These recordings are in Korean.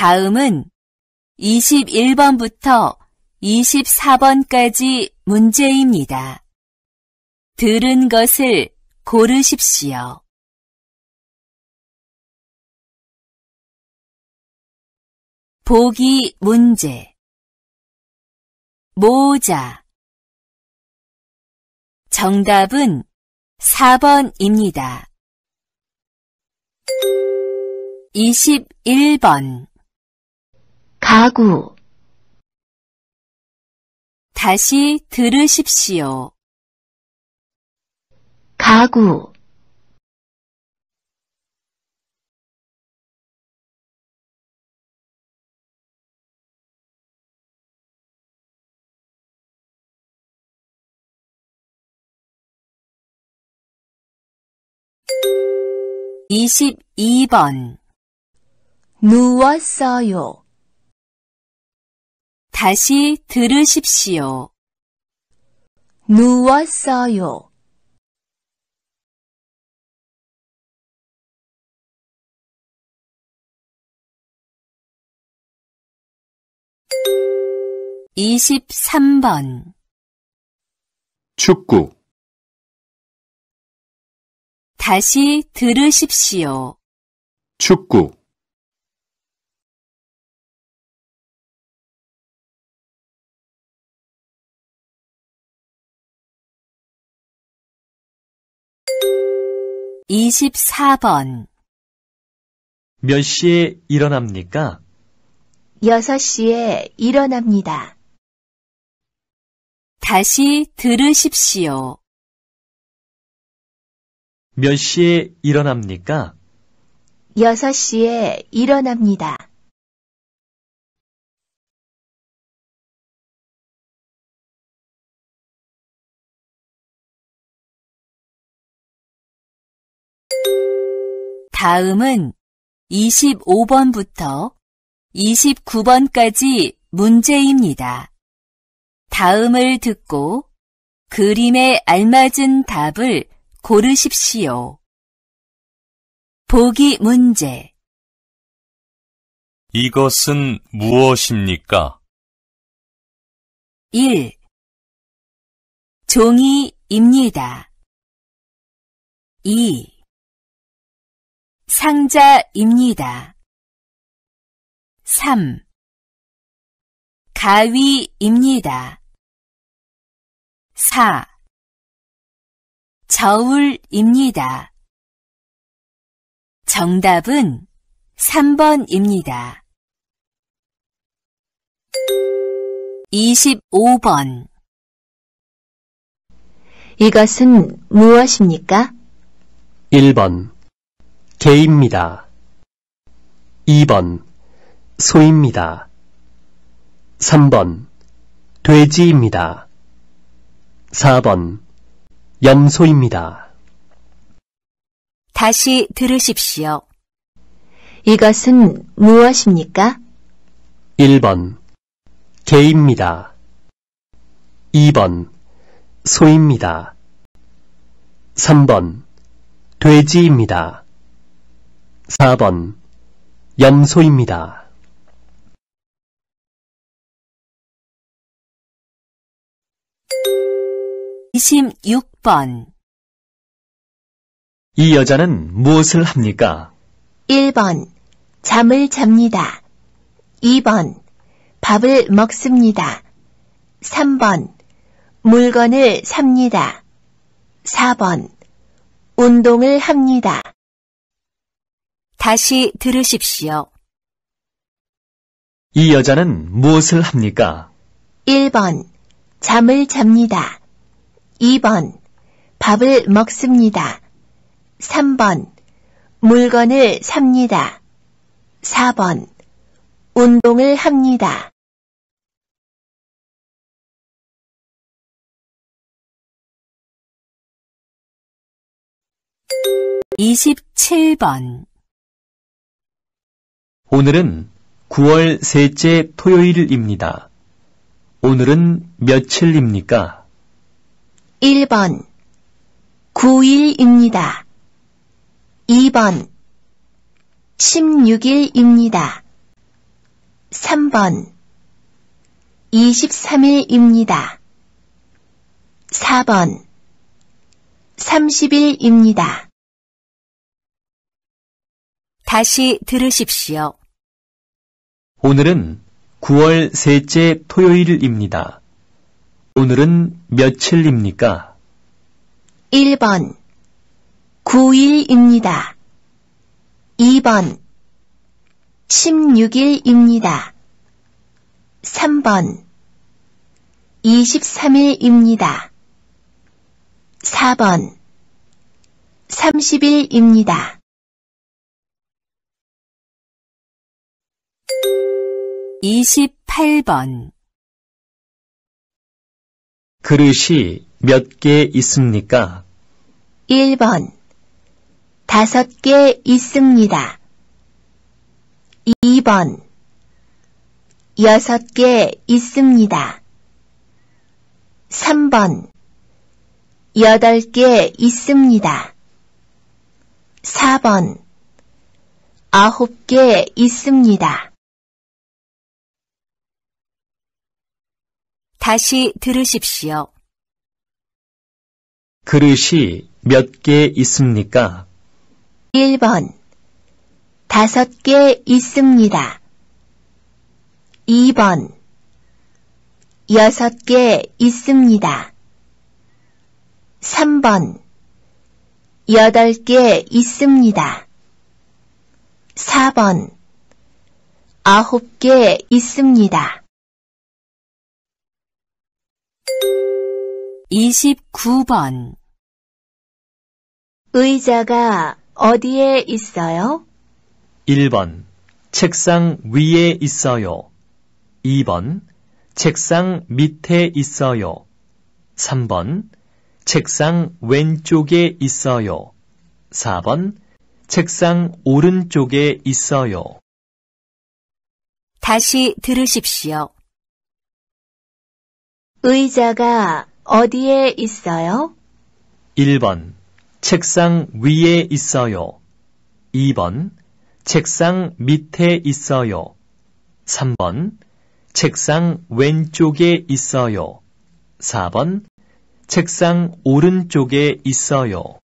다음은 21번부터 24번까지 문제입니다. 들은 것을 고르십시오. 보기 문제 모자 정답은 4번입니다. 21번 가구, 다시 들으십시오. 가구, 22번 누웠어요. 다시 들으십시오. 누웠어요. 23번 축구, 다시 들으십시오. 축구, 이십사 번몇 시에 일어납니까? 6시에 일어납니다. 다시 들으십시오. 몇 시에 일어납니까? 6시에 일어납니다. 다음은 25번부터 29번까지 문제입니다. 다음을 듣고 그림에 알맞은 답을 고르십시오. 보기 문제 이것은 무엇입니까? 1. 종이입니다. 2. 상자입니다. 3. 가위입니다. 4. 저울입니다. 정답은 3번입니다. 25번 이것은 무엇입니까? 1번 개입니다. 2번 소입니다. 3번 돼지입니다. 4번 염소입니다. 다시 들으십시오. 이것은 무엇입니까? 1번 개입니다. 2번 소입니다. 3번 돼지입니다. 4번 염소입니다. 26번 이 여자는 무엇을 합니까? 1번 잠을 잡니다. 2번 밥을 먹습니다. 3번 물건을 삽니다. 4번 운동을 합니다. 다시 들으십시오. 이 여자는 무엇을 합니까? 1번 잠을 잡니다. 2번 밥을 먹습니다. 3번 물건을 삽니다. 4번 운동을 합니다. 27번 오늘은 9월 셋째 토요일입니다. 오늘은 며칠입니까? 1번 9일입니다. 2번 16일입니다. 3번 23일입니다. 4번 30일입니다. 다시 들으십시오. 오늘은 9월 셋째 토요일입니다. 오늘은 며칠입니까? 1번 9일입니다. 2번 16일입니다. 3번 23일입니다. 4번 30일입니다. 이십팔 번 그릇이 몇 개 있습니까? 1번 다섯 개 있습니다. 2번 여섯 개 있습니다. 3번 여덟 개 있습니다. 4번 아홉 개 있습니다. 다시 들으십시오. 그릇이 몇 개 있습니까? 1번 다섯 개 있습니다. 2번 여섯 개 있습니다. 3번 여덟 개 있습니다. 4번 아홉 개 있습니다. 이십구 번 의자가 어디에 있어요? 1번 책상 위에 있어요. 2번 책상 밑에 있어요. 3번 책상 왼쪽에 있어요. 4번 책상 오른쪽에 있어요. 다시 들으십시오. 의자가 어디에 있어요? 1번 책상 위에 있어요. 2번 책상 밑에 있어요. 3번 책상 왼쪽에 있어요. 4번 책상 오른쪽에 있어요.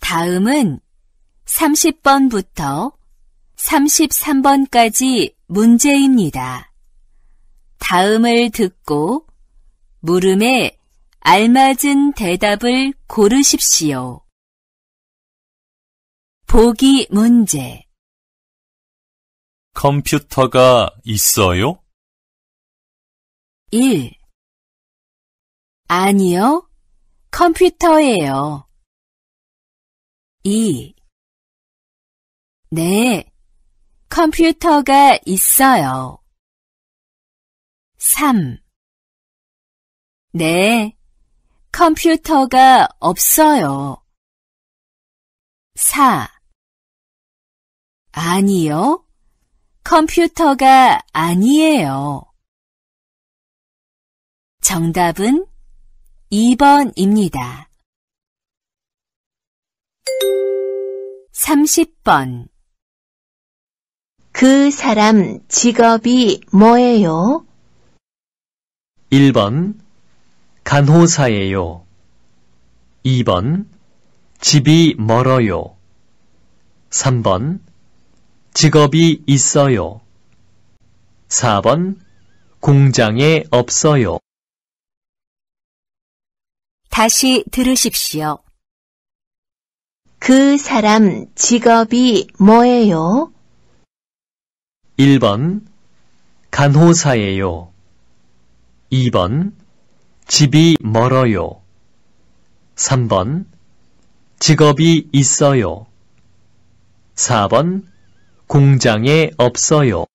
다음은 30번부터 33번까지 문제입니다. 다음을 듣고 물음에 알맞은 대답을 고르십시오. 보기 문제 컴퓨터가 있어요? 1. 아니요, 컴퓨터예요. 2. 네, 컴퓨터가 있어요. 3. 네, 컴퓨터가 없어요. 4. 아니요, 컴퓨터가 아니에요. 정답은 2번입니다. 30번 그 사람 직업이 뭐예요? 1번 간호사예요. 2번 집이 멀어요. 3번 직업이 있어요. 4번 공장에 없어요. 다시 들으십시오. 그 사람 직업이 뭐예요? 1번 간호사예요. 2번 집이 멀어요. 3번 직업이 있어요. 4번 공장에 없어요.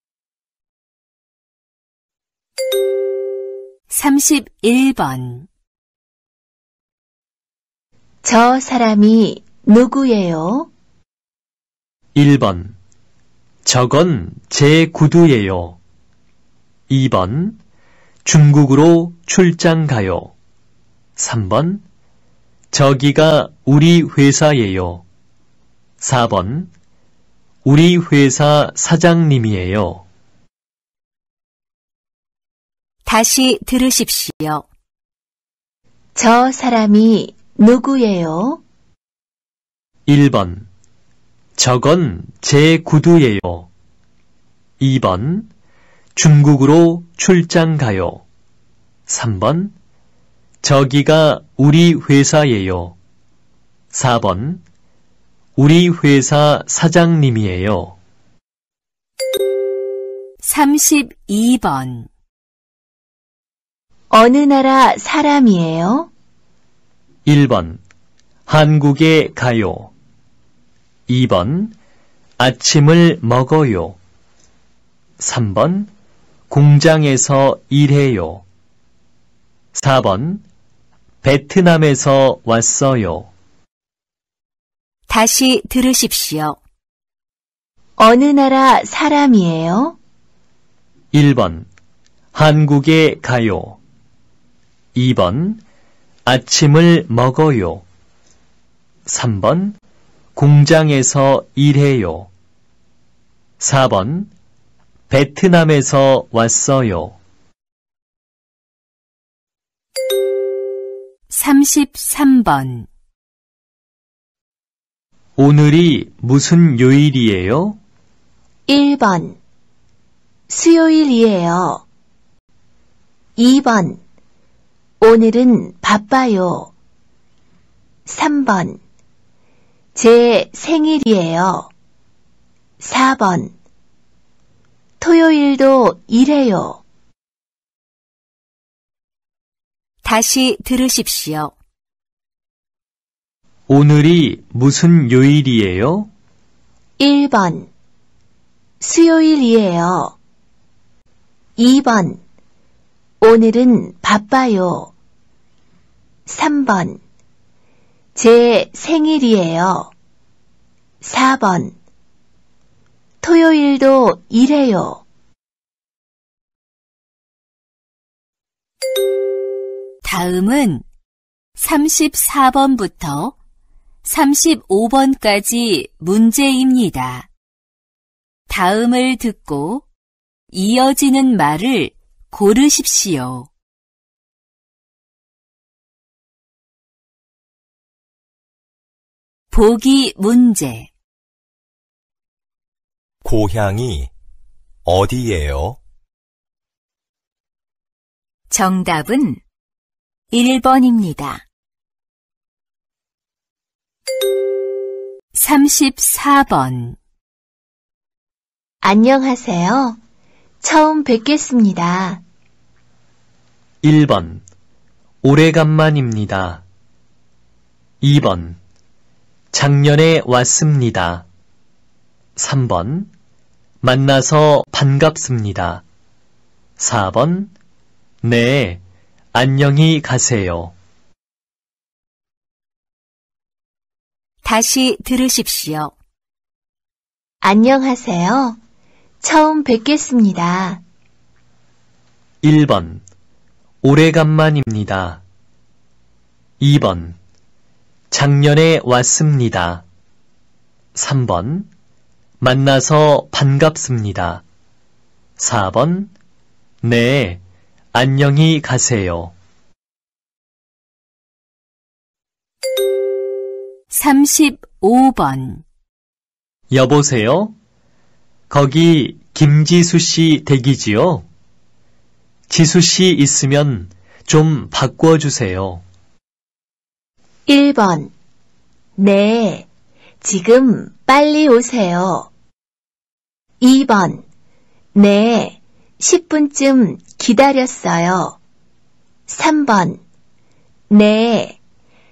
31번 저 사람이 누구예요? 1번 저건 제 구두예요. 2번 중국으로 출장 가요. 3번 저기가 우리 회사예요. 4번. 우리 회사 사장님이에요. 다시 들으십시오. 저 사람이 누구예요? 1번. 저건 제 구두예요. 2번. 중국으로 출장 가요. 3번. 저기가 우리 회사예요. 4번. 우리 회사 사장님이에요. 32번. 어느 나라 사람이에요? 1번. 한국에 가요. 2번. 아침을 먹어요. 3번. 공장에서 일해요. 4번. 베트남에서 왔어요. 다시 들으십시오. 어느 나라 사람이에요? 1번. 한국에 가요. 2번. 아침을 먹어요. 3번. 공장에서 일해요. 4번. 베트남에서 왔어요. 33번. 오늘이 무슨 요일이에요? 1번. 수요일이에요. 2번. 오늘은 바빠요. 3번. 제 생일이에요. 4번. 토요일도 일해요. 다시 들으십시오. 오늘이 무슨 요일이에요? 1번. 수요일이에요. 2번. 오늘은 바빠요. 3번. 제 생일이에요. 4번. 토요일도 일해요. 다음은 34번부터 35번까지 문제입니다. 다음을 듣고 이어지는 말을 고르십시오. 보기 문제 고향이 어디예요? 정답은 1번입니다. 34번 안녕하세요. 처음 뵙겠습니다. 1번. 오래간만입니다. 2번. 작년에 왔습니다. 3번. 만나서 반갑습니다. 4번. 네, 안녕히 가세요. 다시 들으십시오. 안녕하세요. 처음 뵙겠습니다. 1번. 오래간만입니다. 2번. 작년에 왔습니다. 3번. 만나서 반갑습니다. 4번. 네, 안녕히 가세요. 35번 여보세요? 거기 김지수 씨 댁이지요? 지수 씨 있으면 좀 바꿔주세요. 1번. 네. 지금 빨리 오세요. 2번. 네. 10분쯤 기다렸어요. 3번. 네.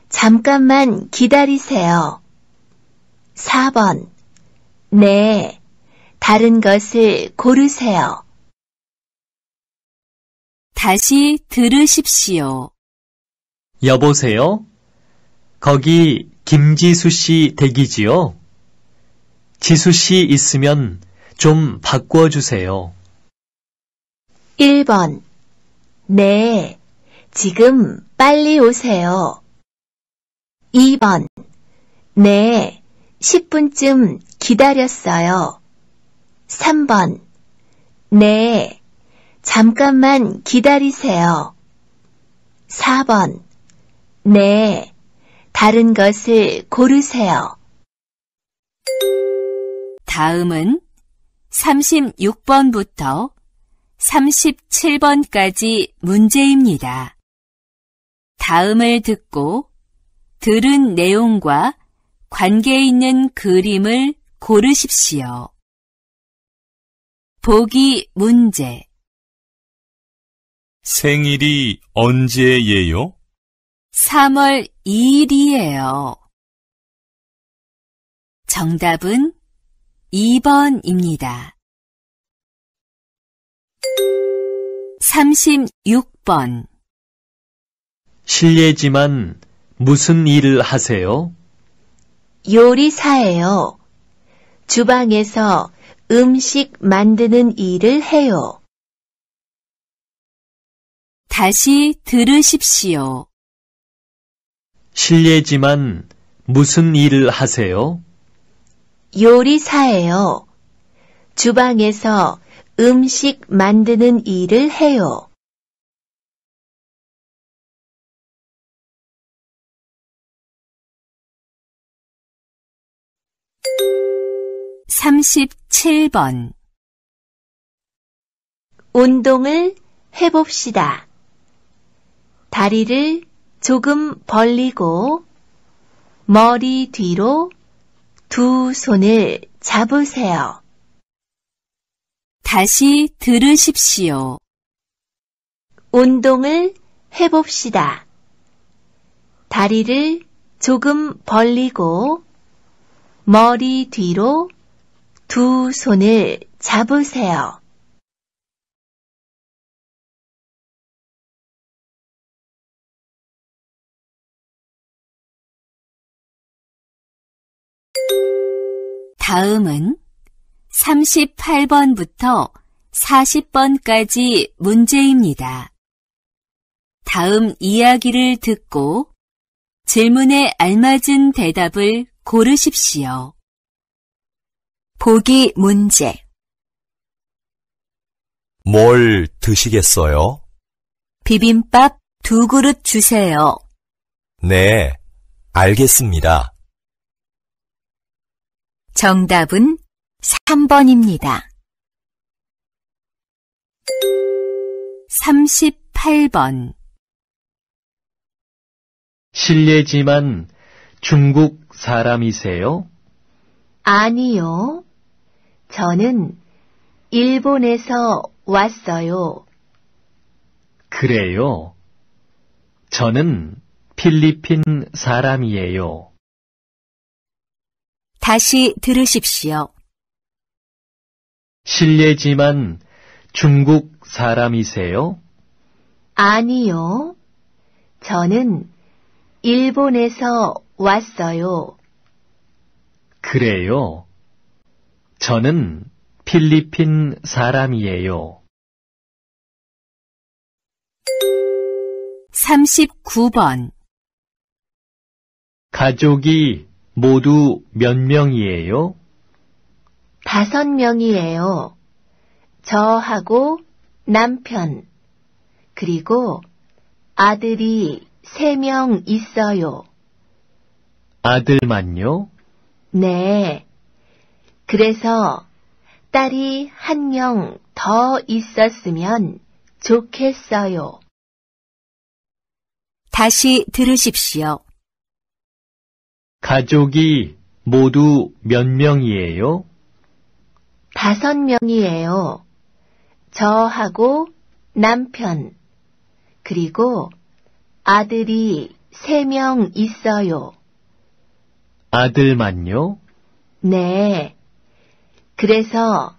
잠깐만 기다리세요. 4번. 네. 다른 것을 고르세요. 다시 들으십시오. 여보세요? 거기 김지수 씨 댁이지요? 지수 씨 있으면 좀 바꿔주세요. 1번. 네. 지금 빨리 오세요. 2번. 네, 10분쯤 기다렸어요. 3번. 네, 잠깐만 기다리세요. 4번. 네, 다른 것을 고르세요. 다음은 36번부터 37번까지 문제입니다. 다음을 듣고 들은 내용과 관계 있는 그림을 고르십시오. 보기 문제 생일이 언제예요? 3월 2일이에요. 정답은 2번입니다. 36번 실례지만 무슨 일을 하세요? 요리사예요. 주방에서 음식 만드는 일을 해요. 다시 들으십시오. 실례지만 무슨 일을 하세요? 요리사예요. 주방에서 음식 만드는 일을 해요. 37번 운동을 해봅시다. 다리를 조금 벌리고 머리 뒤로 두 손을 잡으세요. 다시 들으십시오. 운동을 해봅시다. 다리를 조금 벌리고 머리 뒤로 두 손을 잡으세요. ' 다음은 38번부터 40번까지 문제입니다. 다음 이야기를 듣고 질문에 알맞은 대답을 고르십시오. 보기 문제 뭘 드시겠어요? 비빔밥 두 그릇 주세요. 네, 알겠습니다. 정답은 3번입니다. 38번 실례지만 중국 사람이세요? 아니요. 저는 일본에서 왔어요. 그래요. 저는 필리핀 사람이에요. 다시 들으십시오. 실례지만 중국 사람이세요? 아니요. 저는 일본에서 왔어요. 그래요. 저는 필리핀 사람이에요. 39번 가족이 모두 몇 명이에요? 다섯 명이에요. 저하고 남편, 그리고 아들이 세 명 있어요. 아들만요? 네. 그래서 딸이 한 명 더 있었으면 좋겠어요. 다시 들으십시오. 가족이 모두 몇 명이에요? 다섯 명이에요. 저하고 남편, 그리고 아들이 세 명 있어요. 아들만요? 네. 그래서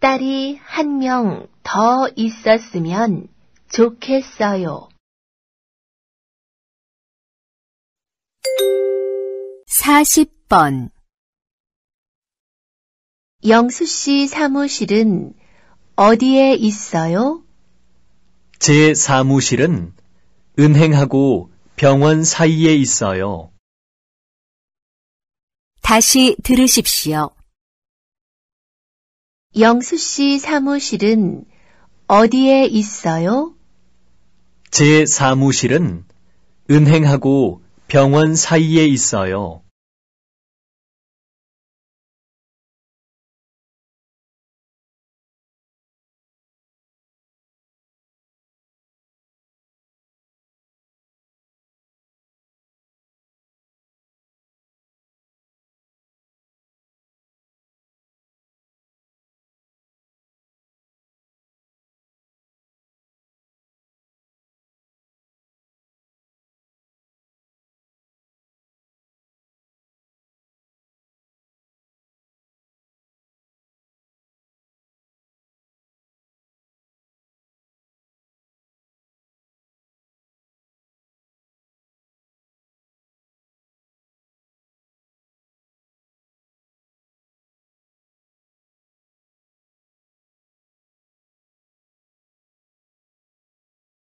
딸이 한 명 더 있었으면 좋겠어요. 40번 영수 씨 사무실은 어디에 있어요? 제 사무실은 은행하고 병원 사이에 있어요. 다시 들으십시오. 영수 씨 사무실은 어디에 있어요? 제 사무실은 은행하고 병원 사이에 있어요.